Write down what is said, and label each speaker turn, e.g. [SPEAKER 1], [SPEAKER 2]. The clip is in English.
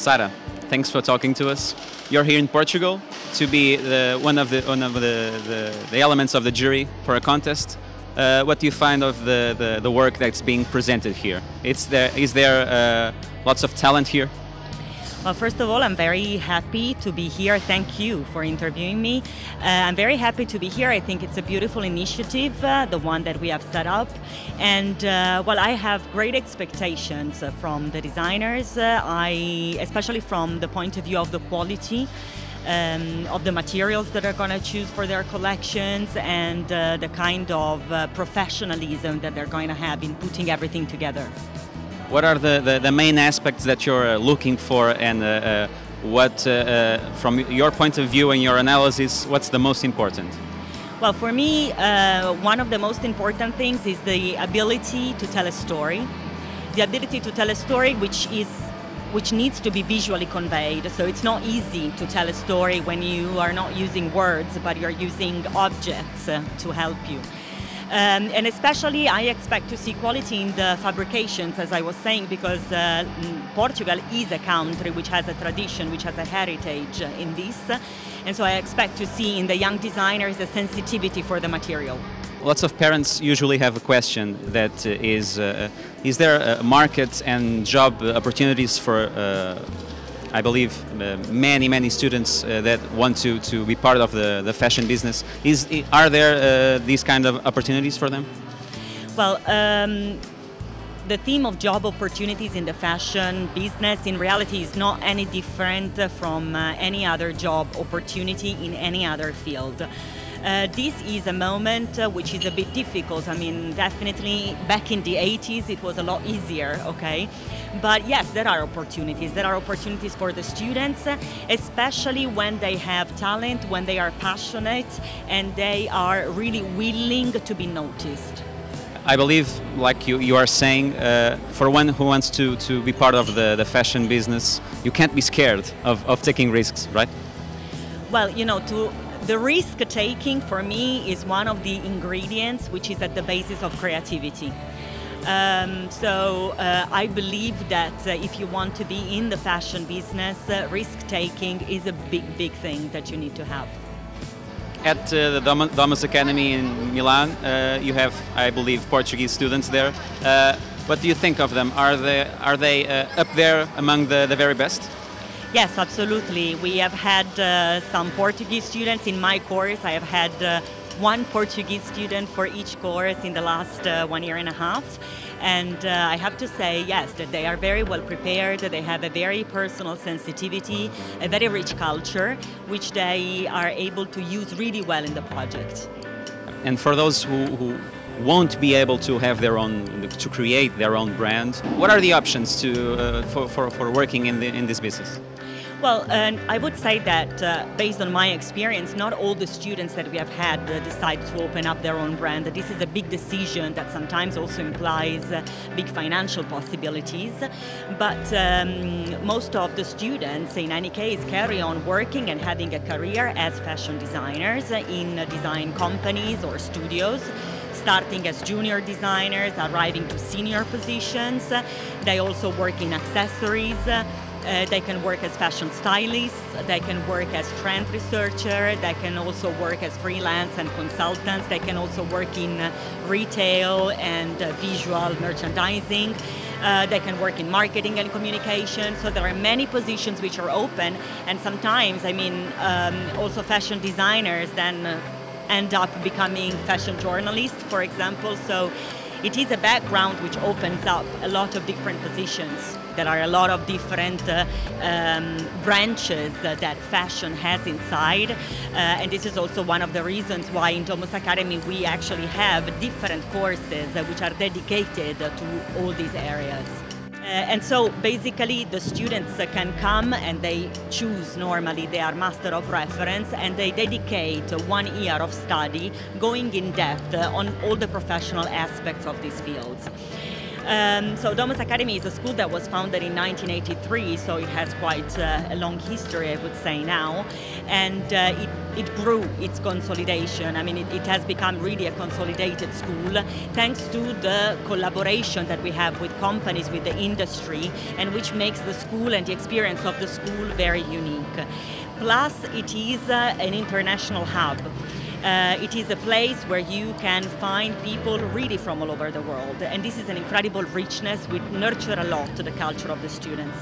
[SPEAKER 1] Sara, thanks for talking to us. You're here in Portugal to be the, one of, the, one of the, the, the elements of the jury for a contest. Uh, what do you find of the, the, the, work that's being presented here? It's there, is there uh, lots of talent here?
[SPEAKER 2] Well, first of all, I'm very happy to be here. Thank you for interviewing me. Uh, I'm very happy to be here. I think it's a beautiful initiative, uh, the one that we have set up. And uh, well, I have great expectations uh, from the designers, uh, I, especially from the point of view of the quality. Um, of the materials that are going to choose for their collections and uh, the kind of professionalism that they're going to have in putting everything together.
[SPEAKER 1] What are the, the, the main aspects that you're uh, looking for and uh, uh what, from your point of view and your analysis, what's the most important?
[SPEAKER 2] Well, for me, uh, one of the most important things is the ability to tell a story. The ability to tell a story which is which needs to be visually conveyed. So it's not easy to tell a story when you are not using words, but you're using objects to help you. Um, and especially I expect to see quality in the fabrications, as I was saying, because uh, Portugal is a country which has a tradition, which has a heritage in this. And so I expect to see in the young designers a sensitivity for the material.
[SPEAKER 1] Lots of parents usually have a question that is, uh, is, uh, is there a market and job opportunities for uh, I believe uh, many many students uh, that want to, to be part of the, the fashion business. Is are there uh, these kind of opportunities for them?
[SPEAKER 2] Well. Um, the theme of job opportunities in the fashion business in reality is not any different from uh, any other job opportunity in any other field. Uh, this is a moment uh, which is a bit difficult. I mean, definitely back in the 80s it was a lot easier, okay? But yes, there are opportunities. There are opportunities for the students, especially when they have talent, when they are passionate, and they are really willing to be noticed.
[SPEAKER 1] I believe, like you, you are saying, uh, for one who wants to, to be part of the, the fashion business, you can't be scared of, of taking risks, right?
[SPEAKER 2] Well, you know, to the risk taking for me is one of the ingredients which is at the basis of creativity. Um, so uh, I believe that uh, if you want to be in the fashion business, uh, risk taking is a big, big thing that you need to have.
[SPEAKER 1] At uh, the Domus Academy in Milan, uh, you have, I believe, Portuguese students there. Uh, what do you think of them? Are they, are they up there among the, the very best?
[SPEAKER 2] Yes, absolutely. We have had uh, some Portuguese students in my course. I have had uh, one Portuguese student for each course in the last uh, one year and a half. And uh, I have to say, yes, that they are very well prepared. They have a very personal sensitivity, a very rich culture, which they are able to use really well in the project.
[SPEAKER 1] And for those who, who won't be able to have their own, to create their own brand, what are the options to, uh, for, for, for working in, the, in this business?
[SPEAKER 2] Well, I would say that uh, based on my experience, not all the students that we have had uh, decide to open up their own brand. This is a big decision that sometimes also implies uh, big financial possibilities. But um, most of the students, in any case, carry on working and having a career as fashion designers in design companies or studios starting as junior designers, arriving to senior positions. They also work in accessories. Uh, they can work as fashion stylists, they can work as trend researcher, they can also work as freelance and consultants, they can also work in uh, retail and uh, visual merchandising. Uh, they can work in marketing and communication. So there are many positions which are open, and sometimes, I mean, um, also fashion designers then uh, end up becoming fashion journalists, for example. So it is a background which opens up a lot of different positions. There are a lot of different uh, um, branches uh, that fashion has inside, uh, and this is also one of the reasons why in Domus Academy we actually have different courses which are dedicated to all these areas. Uh, and so basically the students uh, can come and they choose normally their master of reference and they dedicate one year of study going in depth on all the professional aspects of these fields. Um, so Domus Academy is a school that was founded in 1983, so it has quite uh, a long history, I would say now, and uh, it, it grew its consolidation. I mean, it, it, has become really a consolidated school thanks to the collaboration that we have with companies, with the industry, and which makes the school and the experience of the school very unique. Plus, it is uh, an international hub. Uh, it is a place where you can find people really from all over the world. And this is an incredible richness. We nurture a lot to the culture of the students.